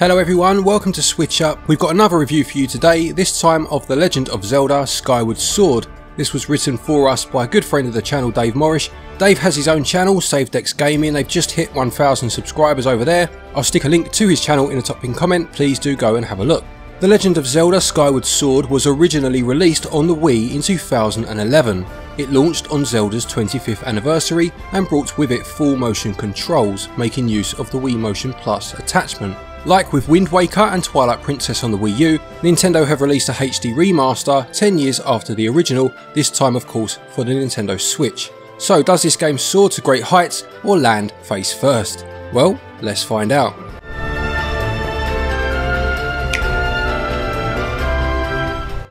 Hello everyone, welcome to SwitchUp. We've got another review for you today, this time of The Legend of Zelda Skyward Sword. This was written for us by a good friend of the channel, Dave Morrish. Dave has his own channel, SaveDecks Gaming. They've just hit 1,000 subscribers over there. I'll stick a link to his channel in the top comment. Please do go and have a look. The Legend of Zelda Skyward Sword was originally released on the Wii in 2011. It launched on Zelda's 25th anniversary and brought with it full motion controls, making use of the Wii Motion Plus attachment. Like with Wind Waker and Twilight Princess on the Wii U, Nintendo have released a HD remaster 10 years after the original, this time of course for the Nintendo Switch. So does this game soar to great heights or land face first? Well, let's find out.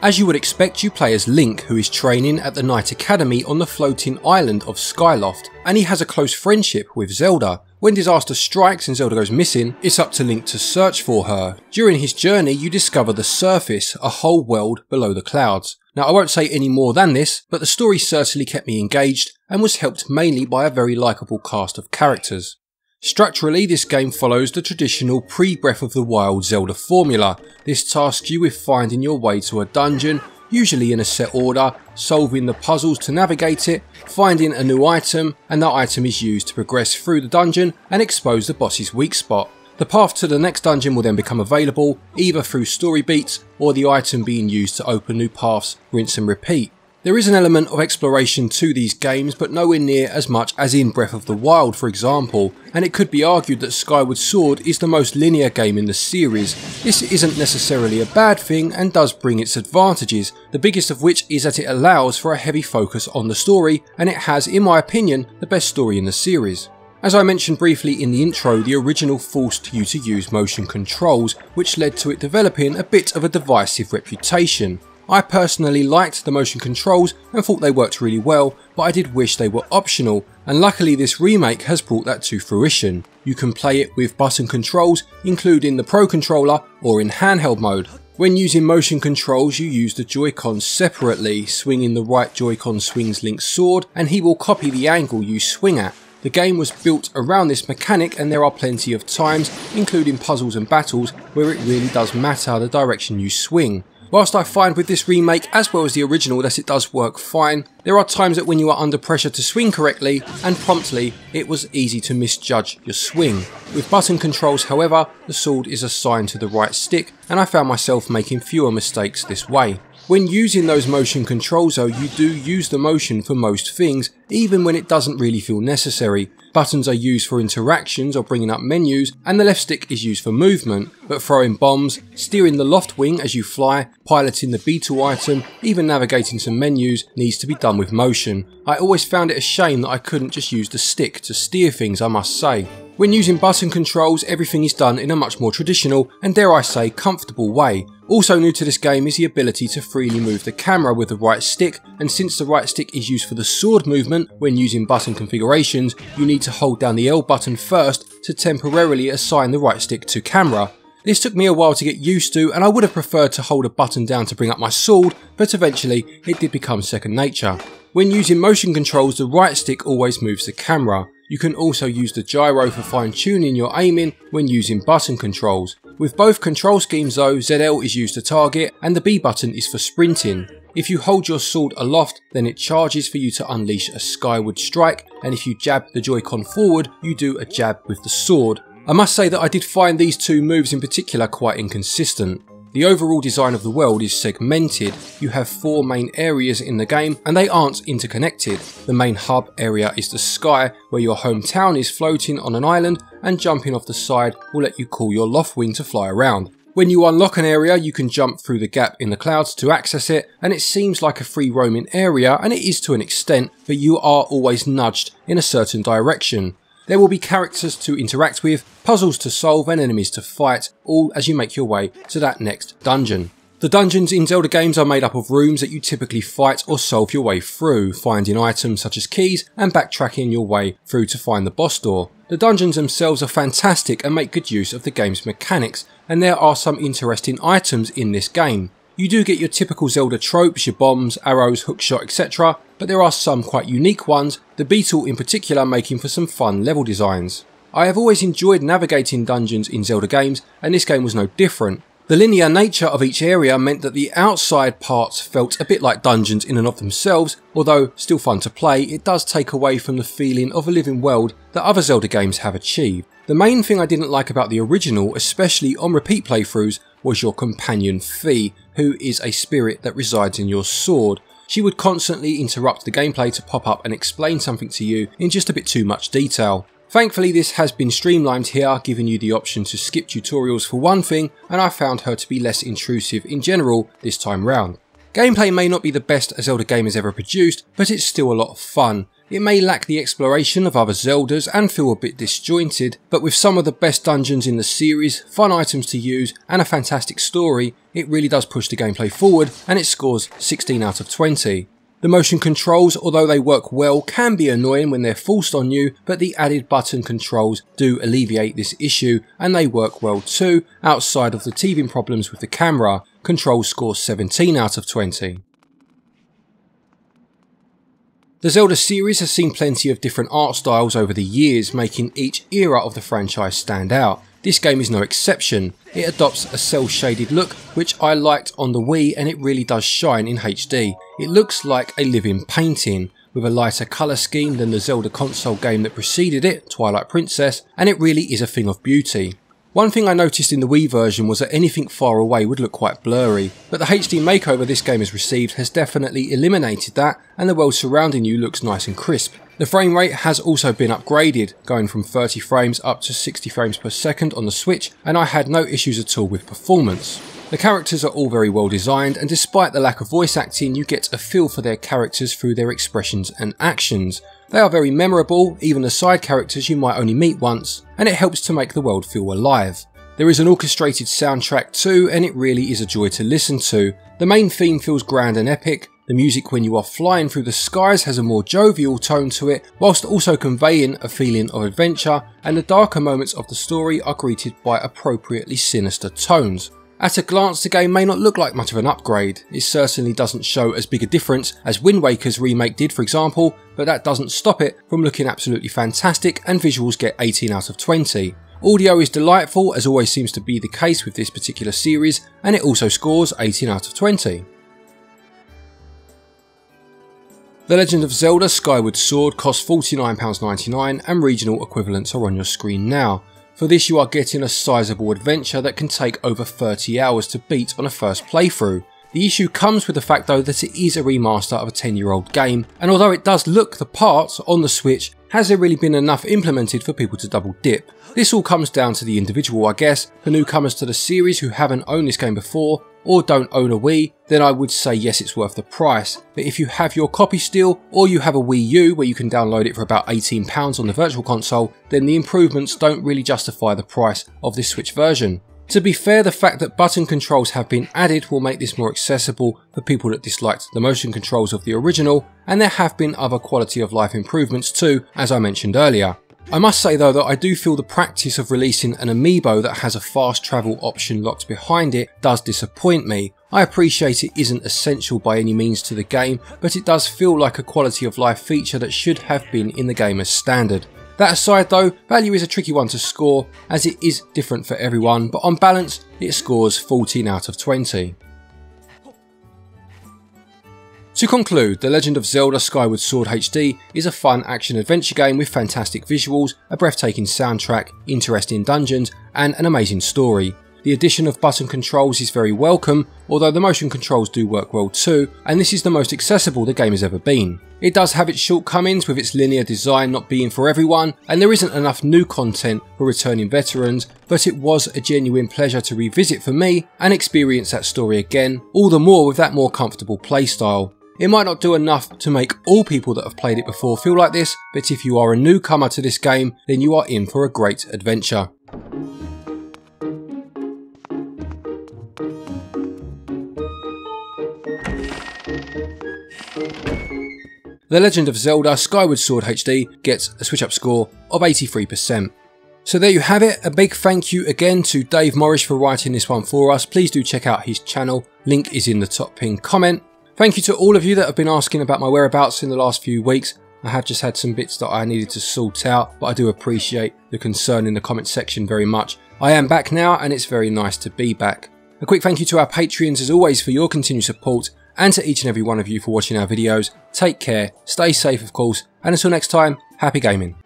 As you would expect, you play as Link, who is training at the Knight Academy on the floating island of Skyloft, and he has a close friendship with Zelda. When disaster strikes and Zelda goes missing, it's up to Link to search for her. During his journey, you discover the surface, a whole world below the clouds. Now, I won't say any more than this, but the story certainly kept me engaged and was helped mainly by a very likeable cast of characters. Structurally, this game follows the traditional pre-Breath of the Wild Zelda formula. This tasks you with finding your way to a dungeon, usually in a set order, solving the puzzles to navigate it, finding a new item, and that item is used to progress through the dungeon and expose the boss's weak spot. The path to the next dungeon will then become available, either through story beats or the item being used to open new paths, rinse and repeat. There is an element of exploration to these games, but nowhere near as much as in Breath of the Wild for example, and it could be argued that Skyward Sword is the most linear game in the series. This isn't necessarily a bad thing and does bring its advantages, the biggest of which is that it allows for a heavy focus on the story, and it has, in my opinion, the best story in the series. As I mentioned briefly in the intro, the original forced you to use motion controls, which led to it developing a bit of a divisive reputation. I personally liked the motion controls and thought they worked really well, but I did wish they were optional, and luckily this remake has brought that to fruition. You can play it with button controls, including the Pro Controller or in handheld mode. When using motion controls you use the Joy-Cons separately, swinging the right Joy-Con swings Link's sword and he will copy the angle you swing at. The game was built around this mechanic and there are plenty of times, including puzzles and battles, where it really does matter the direction you swing. Whilst I find with this remake as well as the original that it does work fine, there are times that when you are under pressure to swing correctly and promptly, it was easy to misjudge your swing. With button controls however, the sword is assigned to the right stick and I found myself making fewer mistakes this way. When using those motion controls though, you do use the motion for most things, even when it doesn't really feel necessary. Buttons are used for interactions or bringing up menus, and the left stick is used for movement, but throwing bombs, steering the Loftwing as you fly, piloting the beetle item, even navigating some menus needs to be done with motion. I always found it a shame that I couldn't just use the stick to steer things I must say. When using button controls, everything is done in a much more traditional and dare I say comfortable way. Also new to this game is the ability to freely move the camera with the right stick and since the right stick is used for the sword movement when using button configurations, you need to hold down the L button first to temporarily assign the right stick to camera. This took me a while to get used to and I would have preferred to hold a button down to bring up my sword, but eventually it did become second nature. When using motion controls, the right stick always moves the camera. You can also use the gyro for fine tuning your aiming when using button controls. With both control schemes though, ZL is used to target and the B button is for sprinting. If you hold your sword aloft, then it charges for you to unleash a skyward strike, and if you jab the Joy-Con forward, you do a jab with the sword. I must say that I did find these two moves in particular quite inconsistent. The overall design of the world is segmented. You have four main areas in the game and they aren't interconnected. The main hub area is the sky where your hometown is floating on an island and jumping off the side will let you call your Loftwing to fly around. When you unlock an area you can jump through the gap in the clouds to access it and it seems like a free roaming area and it is to an extent but you are always nudged in a certain direction. There will be characters to interact with, puzzles to solve and enemies to fight, all as you make your way to that next dungeon. The dungeons in Zelda games are made up of rooms that you typically fight or solve your way through, finding items such as keys and backtracking your way through to find the boss door. The dungeons themselves are fantastic and make good use of the game's mechanics, and there are some interesting items in this game. You do get your typical Zelda tropes, your bombs, arrows, hookshot, etc, but there are some quite unique ones, the beetle in particular making for some fun level designs. I have always enjoyed navigating dungeons in Zelda games, and this game was no different. The linear nature of each area meant that the outside parts felt a bit like dungeons in and of themselves, although still fun to play, it does take away from the feeling of a living world that other Zelda games have achieved. The main thing I didn't like about the original, especially on repeat playthroughs, was your companion Fi, who is a spirit that resides in your sword. She would constantly interrupt the gameplay to pop up and explain something to you in just a bit too much detail. Thankfully this has been streamlined here, giving you the option to skip tutorials for one thing, and I found her to be less intrusive in general this time round. Gameplay may not be the best a Zelda game has ever produced, but it's still a lot of fun. It may lack the exploration of other Zeldas and feel a bit disjointed, but with some of the best dungeons in the series, fun items to use, and a fantastic story, it really does push the gameplay forward, and it scores 16 out of 20. The motion controls, although they work well, can be annoying when they're forced on you, but the added button controls do alleviate this issue, and they work well too, outside of the teething problems with the camera. Control scores 17 out of 20. The Zelda series has seen plenty of different art styles over the years, making each era of the franchise stand out. This game is no exception. It adopts a cel shaded look, which I liked on the Wii and it really does shine in HD. It looks like a living painting, with a lighter colour scheme than the Zelda console game that preceded it, Twilight Princess, and it really is a thing of beauty. One thing I noticed in the Wii version was that anything far away would look quite blurry, but the HD makeover this game has received has definitely eliminated that and the world surrounding you looks nice and crisp. The frame rate has also been upgraded, going from 30 frames up to 60 frames per second on the Switch, and I had no issues at all with performance. The characters are all very well designed, and despite the lack of voice acting, you get a feel for their characters through their expressions and actions. They are very memorable, even the side characters you might only meet once, and it helps to make the world feel alive. There is an orchestrated soundtrack too, and it really is a joy to listen to. The main theme feels grand and epic, the music when you are flying through the skies has a more jovial tone to it, whilst also conveying a feeling of adventure, and the darker moments of the story are greeted by appropriately sinister tones. At a glance the game may not look like much of an upgrade, it certainly doesn't show as big a difference as Wind Waker's remake did for example, but that doesn't stop it from looking absolutely fantastic and visuals get 18 out of 20. Audio is delightful as always seems to be the case with this particular series and it also scores 18 out of 20. The Legend of Zelda Skyward Sword costs £49.99 and regional equivalents are on your screen now. For this you are getting a sizable adventure that can take over 30 hours to beat on a first playthrough. The issue comes with the fact though that it is a remaster of a 10 year old game, and although it does look the part on the Switch, has there really been enough implemented for people to double dip? This all comes down to the individual I guess, for newcomers to the series who haven't owned this game before, or don't own a Wii, then I would say yes it's worth the price. But if you have your copy still, or you have a Wii U where you can download it for about £18 on the virtual console, then the improvements don't really justify the price of this Switch version. To be fair, the fact that button controls have been added will make this more accessible for people that disliked the motion controls of the original, and there have been other quality of life improvements too, as I mentioned earlier. I must say though that I do feel the practice of releasing an amiibo that has a fast travel option locked behind it does disappoint me. I appreciate it isn't essential by any means to the game, but it does feel like a quality of life feature that should have been in the game as standard. That aside though, value is a tricky one to score as it is different for everyone, but on balance it scores 14 out of 20. To conclude, The Legend of Zelda Skyward Sword HD is a fun action adventure game with fantastic visuals, a breathtaking soundtrack, interesting dungeons, and an amazing story. The addition of button controls is very welcome, although the motion controls do work well too, and this is the most accessible the game has ever been. It does have its shortcomings with its linear design not being for everyone, and there isn't enough new content for returning veterans, but it was a genuine pleasure to revisit for me and experience that story again, all the more with that more comfortable playstyle. It might not do enough to make all people that have played it before feel like this, but if you are a newcomer to this game, then you are in for a great adventure. The Legend of Zelda Skyward Sword HD gets a switch up score of 83%. So there you have it, a big thank you again to Dave Morris for writing this one for us. Please do check out his channel, link is in the top pinned comment. Thank you to all of you that have been asking about my whereabouts in the last few weeks. I have just had some bits that I needed to sort out, but I do appreciate the concern in the comment section very much. I am back now and it's very nice to be back. A quick thank you to our Patreons as always for your continued support and to each and every one of you for watching our videos. Take care, stay safe of course, and until next time, happy gaming.